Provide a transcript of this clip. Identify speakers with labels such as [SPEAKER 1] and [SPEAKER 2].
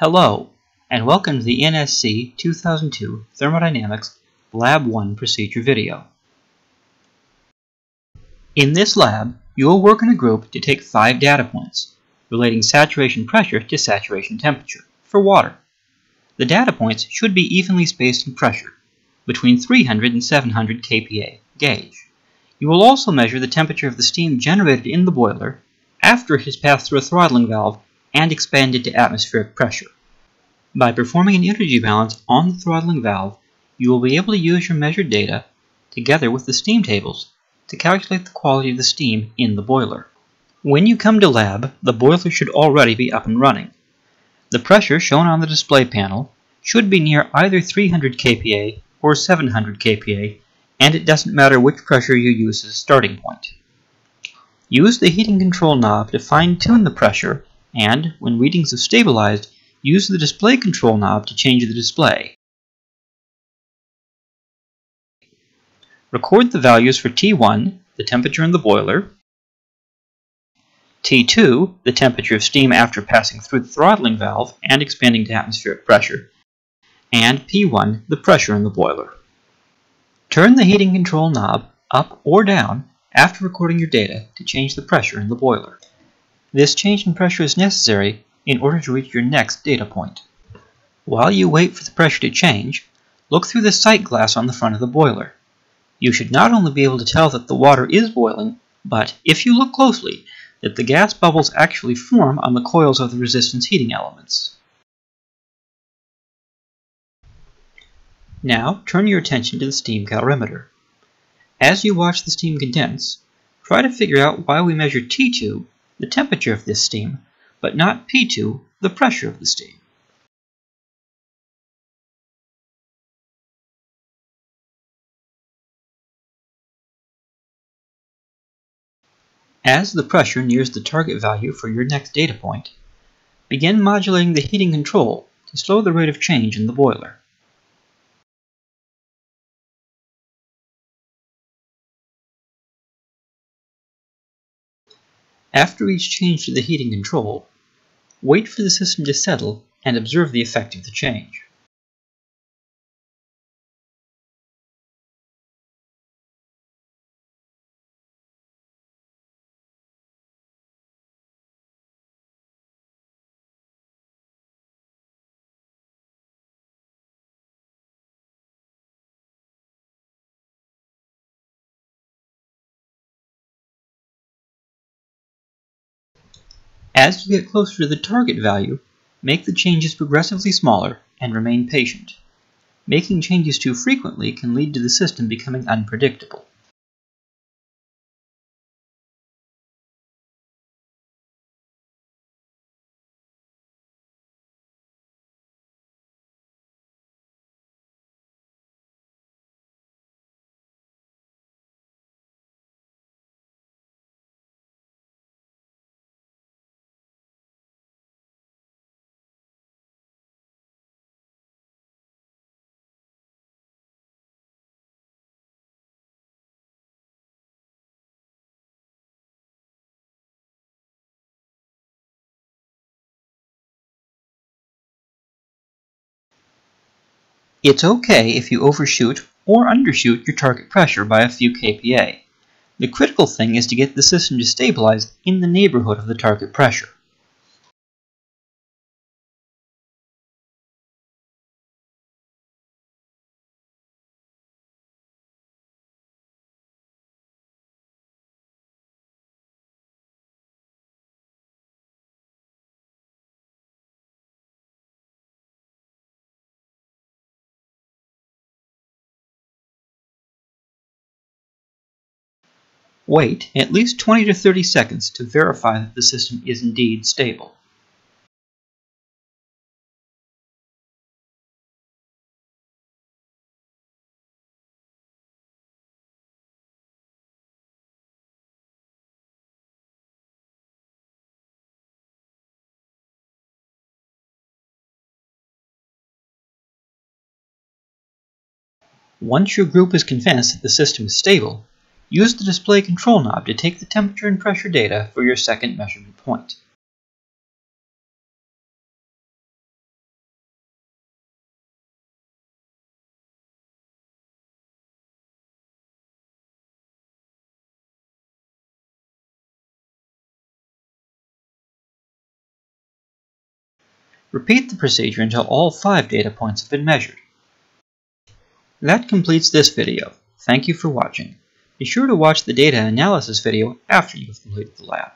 [SPEAKER 1] Hello, and welcome to the ENSC 2002 Thermodynamics Lab 1 procedure video. In this lab, you will work in a group to take five data points relating saturation pressure to saturation temperature for water. The data points should be evenly spaced in pressure, between 300 and 700 kPa gauge. You will also measure the temperature of the steam generated in the boiler after it has passed through a throttling valve and expanded to atmospheric pressure. By performing an energy balance on the throttling valve, you will be able to use your measured data, together with the steam tables, to calculate the quality of the steam in the boiler. When you come to lab, the boiler should already be up and running. The pressure shown on the display panel should be near either 300 kPa or 700 kPa, and it doesn't matter which pressure you use as a starting point. Use the heating control knob to fine-tune the pressure and, when readings have stabilized, use the display control knob to change the display. Record the values for T1, the temperature in the boiler, T2, the temperature of steam after passing through the throttling valve and expanding to atmospheric pressure, and P1, the pressure in the boiler. Turn the heating control knob up or down after recording your data to change the pressure in the boiler. This change in pressure is necessary in order to reach your next data point. While you wait for the pressure to change, look through the sight glass on the front of the boiler. You should not only be able to tell that the water is boiling, but, if you look closely, that the gas bubbles actually form on the coils of the resistance heating elements. Now, turn your attention to the steam calorimeter. As you watch the steam condense, try to figure out why we measure T2 the temperature of this steam, but not P2, the pressure of the steam. As the pressure nears the target value for your next data point, begin modulating the heating control to slow the rate of change in the boiler. After each change to the heating control, wait for the system to settle and observe the effect of the change. As you get closer to the target value, make the changes progressively smaller and remain patient. Making changes too frequently can lead to the system becoming unpredictable. It's okay if you overshoot or undershoot your target pressure by a few kPa. The critical thing is to get the system to stabilize in the neighborhood of the target pressure. Wait at least 20 to 30 seconds to verify that the system is indeed stable. Once your group is convinced that the system is stable, Use the display control knob to take the temperature and pressure data for your second measurement point. Repeat the procedure until all five data points have been measured. That completes this video. Thank you for watching. Be sure to watch the data analysis video after you have completed the lab.